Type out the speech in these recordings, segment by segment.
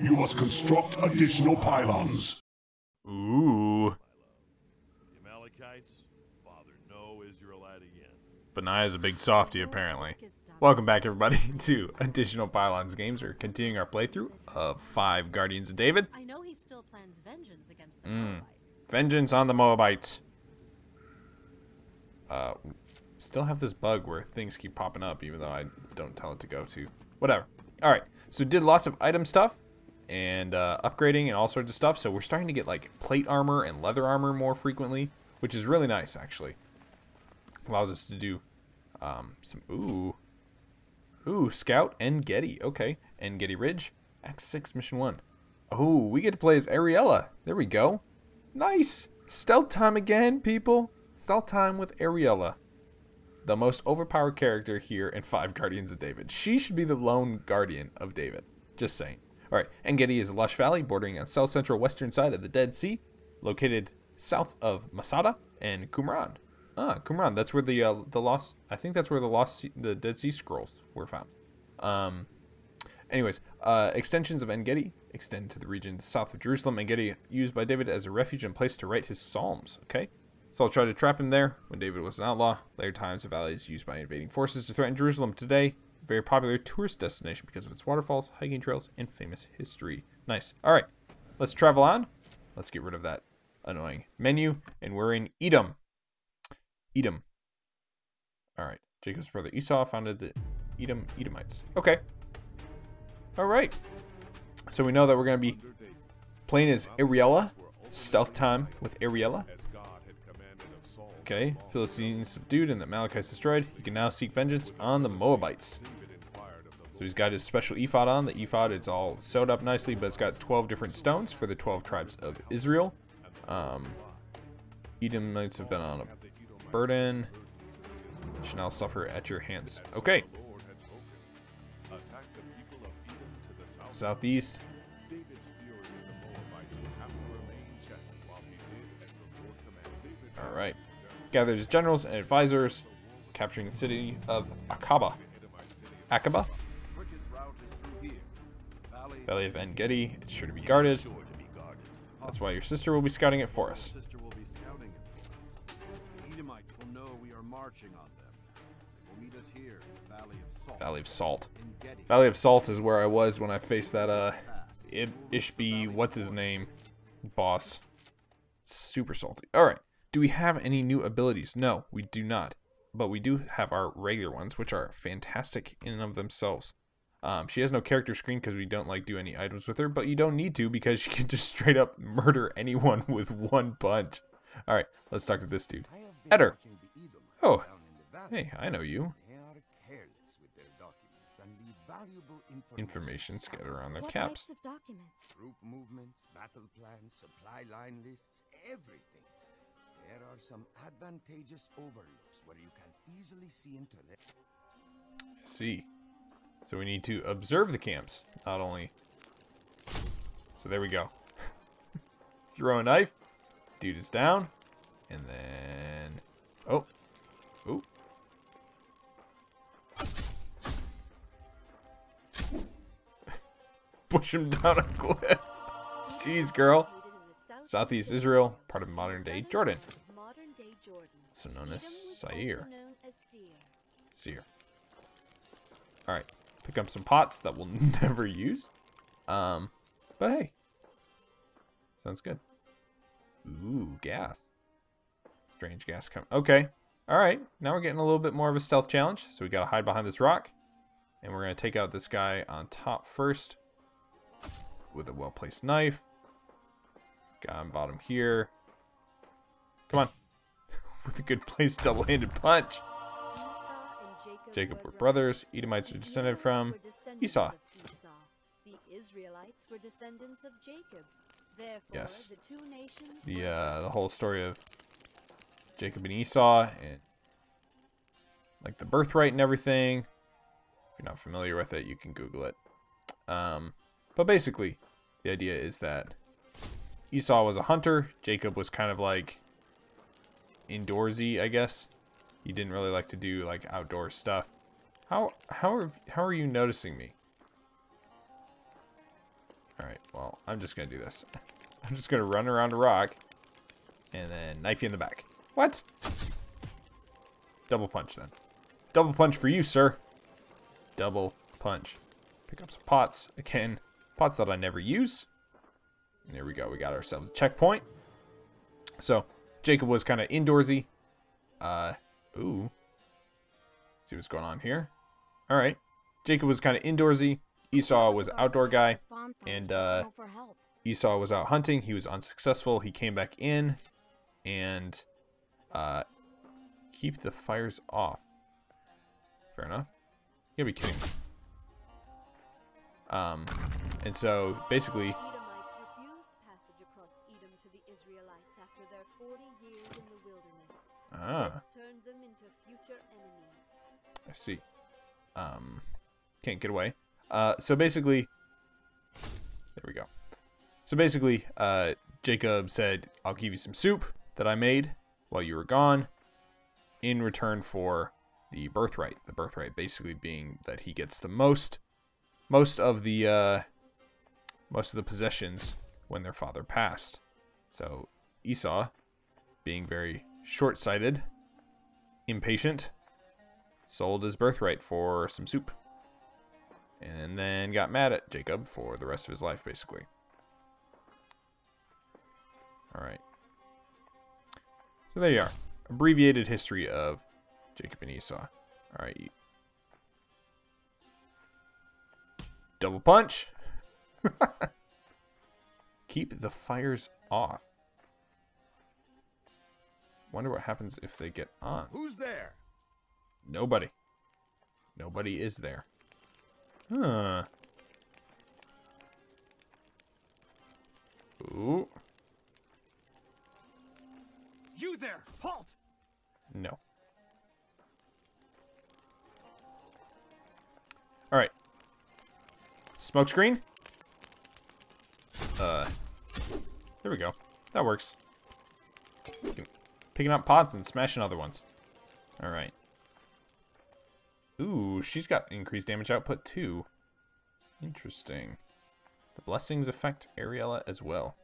You must construct additional pylons. Ooh. The Amalekites bother no Israelite again. Benaya's a big softy, apparently. Welcome back, everybody, to Additional Pylons Games. We're continuing our playthrough of 5 Guardians of David. I know he still plans vengeance against the Mm. Moabites. Vengeance on the Moabites. Uh, still have this bug where things keep popping up, even though I don't tell it to go to. Whatever. Alright, so did lots of item stuff and uh, upgrading and all sorts of stuff. So we're starting to get like plate armor and leather armor more frequently, which is really nice, actually. Allows us to do um, some... Ooh. Ooh, Scout En Gedi. Okay. En Gedi Ridge. Act 6, Mission 1. Oh, we get to play as Ariella. There we go. Nice. Stealth time again, people. Stealth time with Ariella. The most overpowered character here in 5 Guardians of David. She should be the lone guardian of David. Just saying. Alright, Engedi is a lush valley bordering on south central western side of the Dead Sea, located south of Masada and Qumran. Ah, Qumran. That's where the uh, the lost. I think that's where the lost the Dead Sea Scrolls were found. Um. Anyways, uh, extensions of Engedi extend to the region south of Jerusalem. Engedi used by David as a refuge and place to write his psalms. Okay. So I'll try to trap him there when David was an outlaw. Later times, the valley is used by invading forces to threaten Jerusalem. Today, very popular tourist destination because of its waterfalls, hiking trails, and famous history. Nice. All right, let's travel on. Let's get rid of that annoying menu, and we're in Edom. Edom. All right. Jacob's brother Esau founded the Edom Edomites. Okay. All right. So we know that we're going to be playing as Ariella. Stealth time with Ariella. Okay. Philistines subdued and the Amalekites destroyed. He can now seek vengeance on the Moabites. So he's got his special ephod on. The ephod is all sewed up nicely, but it's got 12 different stones for the 12 tribes of Israel. Um, Edomites have been on a burden. Shall now suffer at your hands. Okay. Southeast. Alright. Gathered his generals and advisors, capturing the city of Akaba. Akaba? Valley of En Gedi. It's sure to be guarded. That's why your sister will be scouting it for us. Edomites will know we are marching on them. Will meet us here Valley of Salt. Valley of Salt. Valley of Salt is where I was when I faced that, uh, Ishbi, what's his name, boss. Super salty. Alright. Do we have any new abilities? No, we do not. But we do have our regular ones, which are fantastic in and of themselves. Um, she has no character screen because we don't like do any items with her, but you don't need to because she can just straight up murder anyone with one punch. Alright, let's talk to this dude. Eder. Oh, hey, I know you. They are careless with their documents and leave valuable Information scattered around their What caps. of documents? Troop movements, battle plans, supply line lists, everything. There are some advantageous overlooks where you can easily see into the see. So we need to observe the camps, not only. So there we go. Throw a knife. Dude is down. And then. Oh. Oh. Push him down a cliff. Jeez, girl. Southeast Israel, part of modern day Jordan, so known as Seir. Seer. Alright. Pick up some pots that we'll never use. Um, but hey. Sounds good. Ooh, gas. Strange gas coming. Okay. Alright. Now we're getting a little bit more of a stealth challenge. So we gotta hide behind this rock. And we're gonna take out this guy on top first. With a well-placed knife. On bottom here. Come on. with a good place double-handed punch. Jacob, were brothers. Edomites are descended from Esau. The Israelites were descendants of Jacob. Therefore, Yes. the two nations The uh, the whole story of Jacob and Esau and like the birthright and everything. If you're not familiar with it, you can Google it. Um, but basically, the idea is that Esau was a hunter. Jacob was kind of like indoorsy, I guess. He didn't really like to do like outdoor stuff. How how are how are you noticing me? Alright, well, I'm just gonna do this. I'm just gonna run around a rock and then knife you in the back. What? Double punch then. Double punch for you, sir. Double punch. Pick up some pots. Again, pots that I never use. And there we go. We got ourselves a checkpoint. So, Jacob was kind of indoorsy. Uh, ooh. See what's going on here. All right. Jacob was kind of indoorsy. Esau was outdoor guy. And, uh. Esau was out hunting. He was unsuccessful. He came back in and uh, keep the fires off. Fair enough. You gotta be kidding me. Um, and so basically, ah, turned them into future enemies. I see. Um, can't get away. Uh, so basically, there we go. So basically, uh, Jacob said, "I'll give you some soup that I made while you were gone, in return for the birthright. The birthright basically being that he gets the most, most of the, uh, most of the possessions when their father passed. So Esau, being very short-sighted, impatient, sold his birthright for some soup. And then got mad at Jacob for the rest of his life, basically. Alright. So there you are. Abbreviated history of Jacob and Esau. Alright. Double punch. Keep the fires off. Wonder what happens if they get on. Who's there? Nobody. Nobody is there. Huh. Ooh. You there! Halt! No. Alright. Smokescreen? Uh. There we go. That works. Picking up pots and smashing other ones. Alright. Ooh, she's got increased damage output too. Interesting. The blessings affect Ariella as well.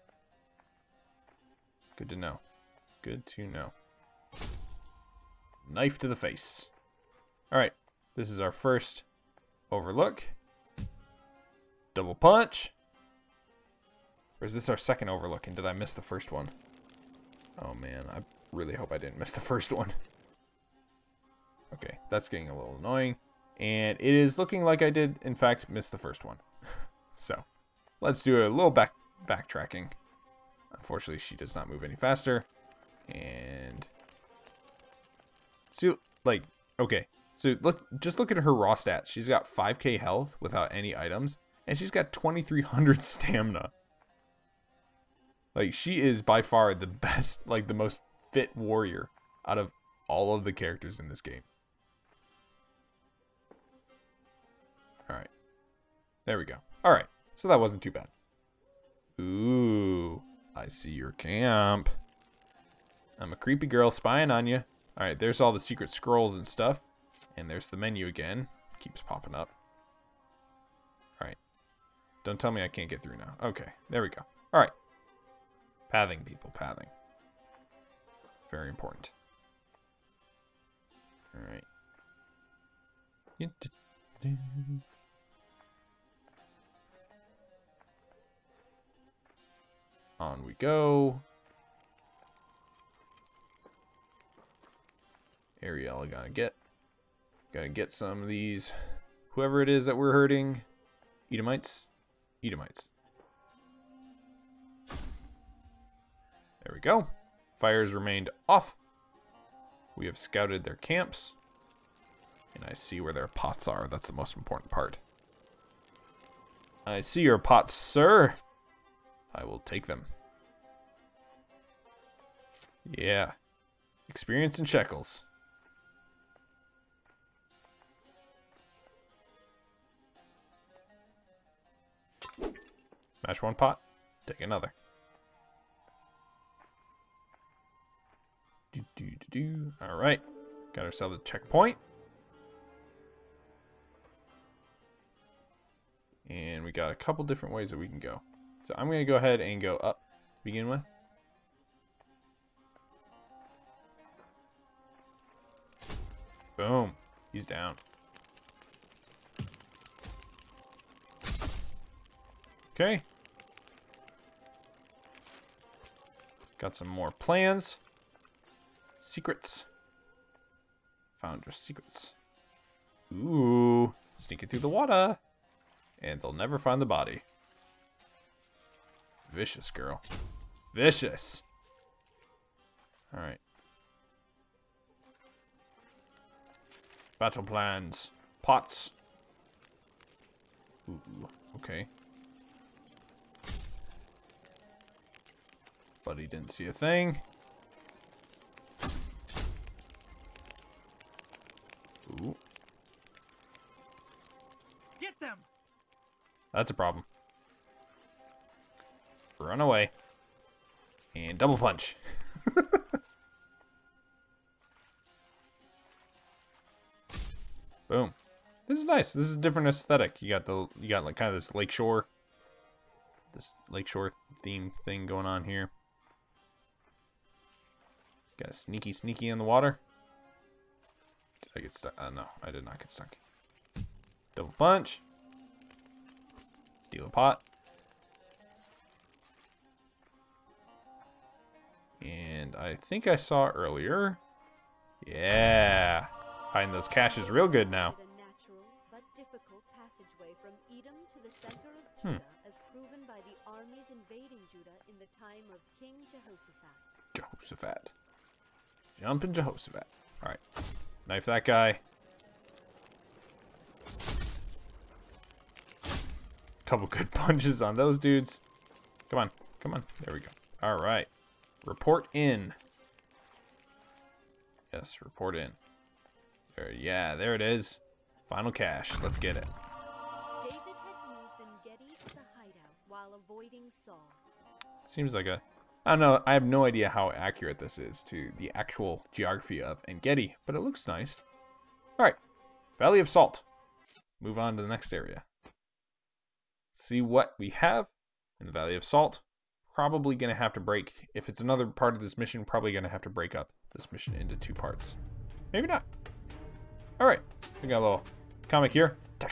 Good to know. Good to know. Knife to the face. Alright, this is our first overlook. Double punch. Or is this our second overlook and did I miss the first one? Oh man, I really hope I didn't miss the first one. Okay, that's getting a little annoying. And it is looking like I did, in fact, miss the first one. so, let's do a little back backtracking. Unfortunately, she does not move any faster. And... See, like, okay. So, look, just look at her raw stats. She's got 5k health without any items. And she's got 2300 stamina. Like, she is by far the best, like, the most fit warrior out of all of the characters in this game. Alright. There we go. Alright. So that wasn't too bad. Ooh. I see your camp. I'm a creepy girl spying on you. Alright, there's all the secret scrolls and stuff. And there's the menu again. Keeps popping up. Alright. Don't tell me I can't get through now. Okay, there we go. Alright. Pathing, people, pathing. Very important. Alright. On we go. Ariel, gotta get, gotta get some of these. Whoever it is that we're hurting, Edomites, Edomites. There we go. Fires remained off. We have scouted their camps. And I see where their pots are. That's the most important part. I see your pots, sir. I will take them. Yeah. Experience in shekels. Smash one pot, take another. Do, do, do, do. All right. Got ourselves a checkpoint. And we got a couple different ways that we can go. So I'm going to go ahead and go up to begin with. Boom. He's down. Okay. Got some more plans. Secrets. Found your secrets. Ooh. Sneaking through the water. And they'll never find the body. Vicious girl. Vicious. Alright. Battle plans. Pots. Ooh, okay. Buddy didn't see a thing. That's a problem. Run away. And double punch. Boom. This is nice. This is a different aesthetic. You got the you got like kind of this lakeshore this lakeshore theme thing going on here. Got sneaky sneaky in the water. Did I get stuck? Uh, no, I did not get stuck. Double punch. Steal a pot. And I think I saw earlier. Yeah. Hiding those caches real good now. A natural but difficult passageway from Edom to the center of Hmm. Judah, as proven by the armies invading Judah in the time of King Jehoshaphat. Jehoshaphat. Jumping Jehoshaphat. Alright. Knife that guy. Couple good punches on those dudes. Come on. Come on. There we go. Alright. Report in. Yes, report in. There, yeah, there it is. Final cache. Let's get it. David had used Engedi as hideout while avoiding Saul. Seems like a... I don't know. I have no idea how accurate this is to the actual geography of Engedi, but it looks nice. Alright. Valley of Salt. Move on to the next area. See what we have in the Valley of Salt. Probably going to have to break... If it's another part of this mission, probably going to have to break up this mission into two parts. Maybe not. Alright. We got a little comic here. It's a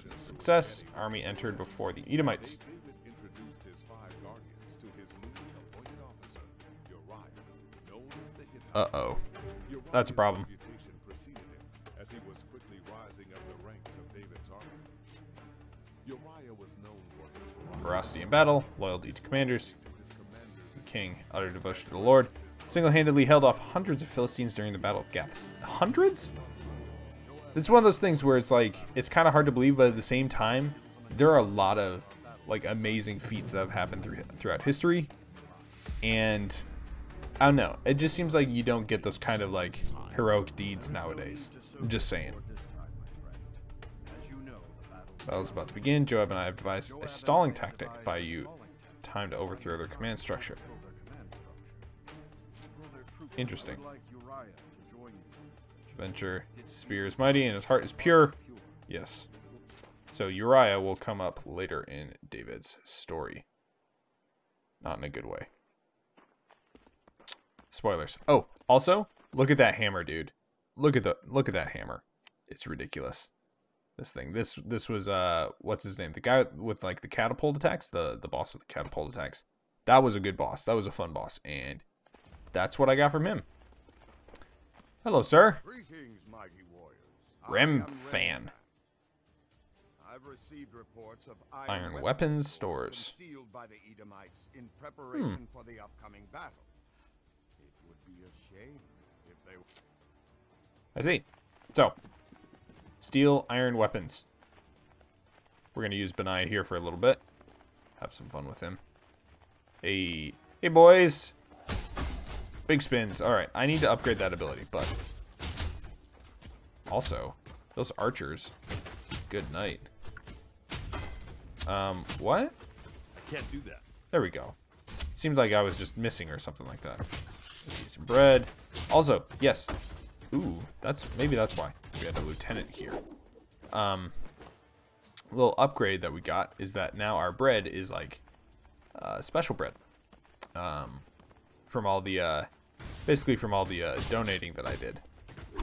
to success. Army entered before the Edomites. David introduced his five ferocity, in battle, loyalty to commanders, commanders, the king, utter devotion to the Lord. Single-handedly held off hundreds of Philistines during the Battle of Gath. Hundreds? It's one of those things where it's like it's kind of hard to believe, but at the same time, there are a lot of like amazing feats that have happened through, throughout history, and I don't know. It just seems like you don't get those kind of like heroic deeds nowadays. I'm just saying. Battle Battle's about to begin. Joab and I have devised a stalling tactic by you. Time to overthrow their command structure. Interesting. Venture, spear is mighty and his heart is pure. Yes. So Uriah will come up later in David's story. Not in a good way. Spoilers. Oh, also, look at that hammer, dude. Look at the look at that hammer. It's ridiculous. This thing. This this was uh what's his name? The guy with like the catapult attacks, the the boss with the catapult attacks. That was a good boss. That was a fun boss and that's what I got from him. Hello, sir. Greetings, mighty warriors. Rem fan. I've received reports of Iron weapons stores. Hmm. by the Edomites in preparation for the upcoming battle. It would be a shame if they I see. So, steel iron weapons. We're gonna use Benai here for a little bit. Have some fun with him. Hey, hey boys. Big spins. All right, I need to upgrade that ability, but also those archers. Good night. Um, what? I can't do that. There we go. Seemed like I was just missing or something like that. Let's eat some bread. Also, yes. Ooh, that's maybe that's why we had a lieutenant here. Um, little upgrade that we got is that now our bread is like uh, special bread. Um, from all the, uh, basically from all the uh, donating that I did.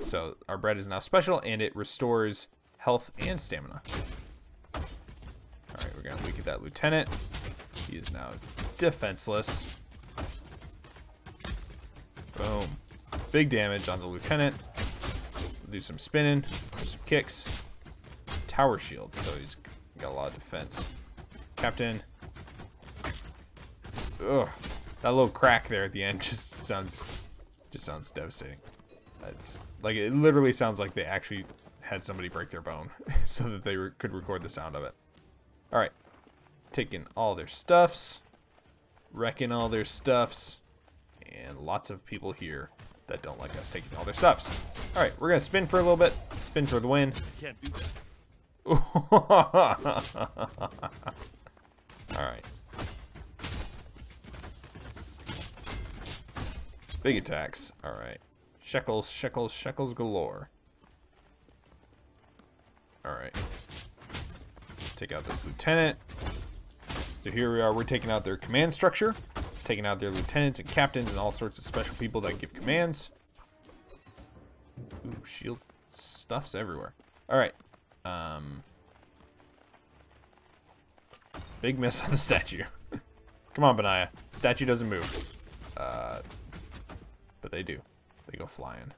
So our bread is now special and it restores health and stamina. Alright, we're going to weaken that lieutenant. He is now defenseless. Boom. Big damage on the lieutenant. Do some spinning, some kicks. Tower shield, so he's got a lot of defense. Captain. Ugh. That little crack there at the end just sounds just sounds devastating. It's like it literally sounds like they actually had somebody break their bone so that they re could record the sound of it. All right, taking all their stuffs, wrecking all their stuffs, and lots of people here that don't like us taking all their stuffs. All right, we're gonna spin for a little bit. Spin for the win. Can't do that. all right. Big attacks. All right. Shekels, shekels, shekels galore. All right. Take out this lieutenant. So here we are. We're taking out their command structure. Taking out their lieutenants and captains and all sorts of special people that give commands. Ooh, shield stuffs everywhere. All right. Um, big miss on the statue. Come on, Benaya. Statue doesn't move. Uh, but they do. They go flying.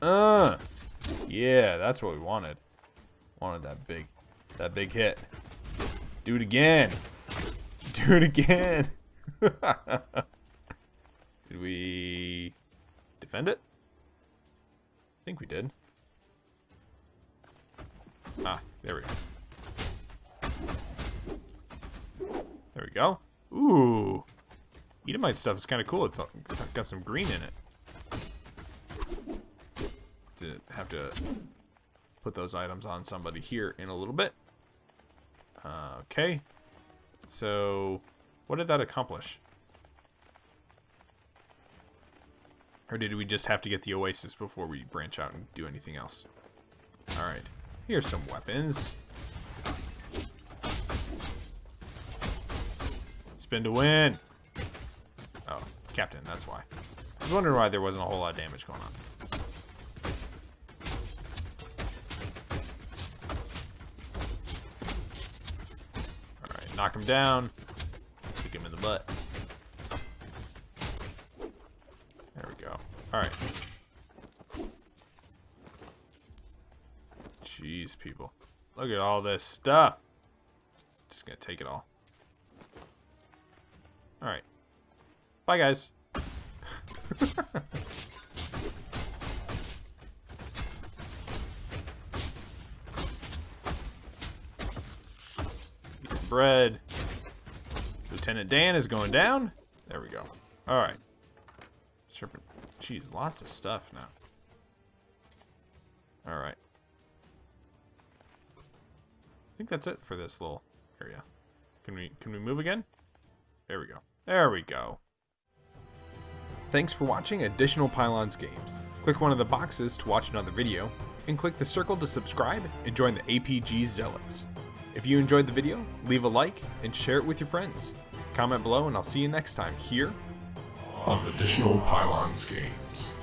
Uh, yeah, that's what we wanted. Wanted that big, that big hit. Do it again. Do it again. did we defend it? I think we did. Ah, there we go. There we go. Ooh. Edomite stuff is kind of cool. It's got some green in it. To have to put those items on somebody here in a little bit. Uh, okay. So, what did that accomplish? Or did we just have to get the Oasis before we branch out and do anything else? Alright. Here's some weapons. Spin to win. Oh, Captain, that's why. I was wondering why there wasn't a whole lot of damage going on. Knock him down. Kick him in the butt. There we go. Alright. Jeez, people. Look at all this stuff. Just gonna take it all. Alright. Bye, guys. Eat. Lieutenant Dan is going down. There we go. All right. Serpent. Jeez, lots of stuff now. All right. I think that's it for this little area. Can we can we move again? There we go. There we go. Thanks for watching additional Pylons games. Click one of the boxes to watch another video, and click the circle to subscribe and join the APG Zealots. If you enjoyed the video, leave a like and share it with your friends. Comment below and I'll see you next time here on additional Pylons games.